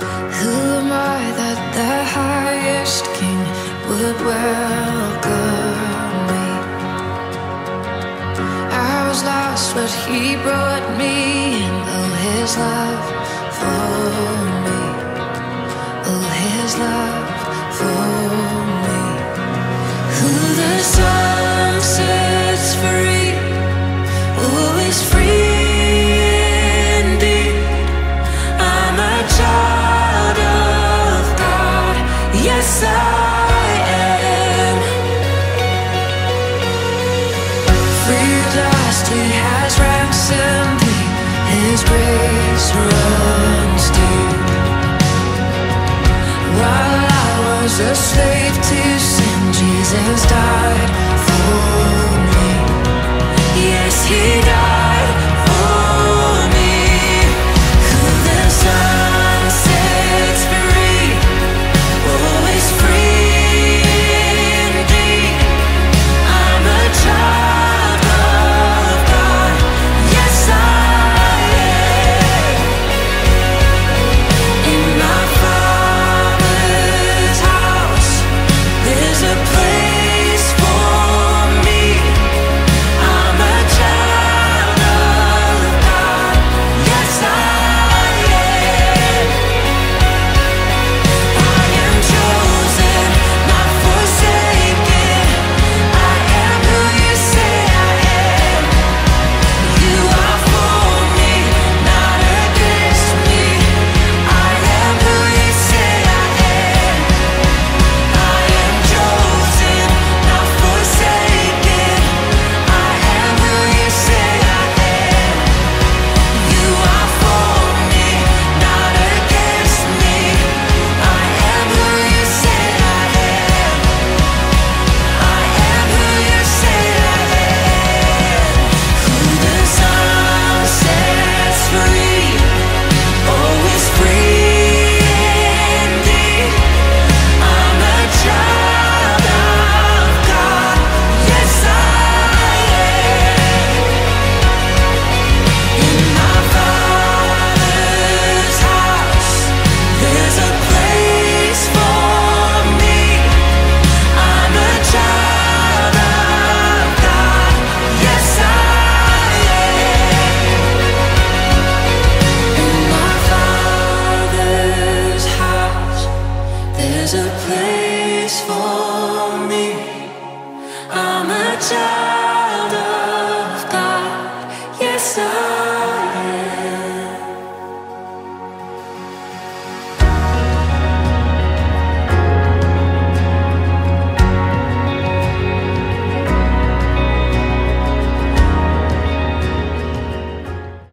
Who am I that the highest king would welcome me? I was lost, but he brought me in. Oh, his love for me. Oh, his love. He has ransomed thee, His grace. There's a place for me. I'm a child.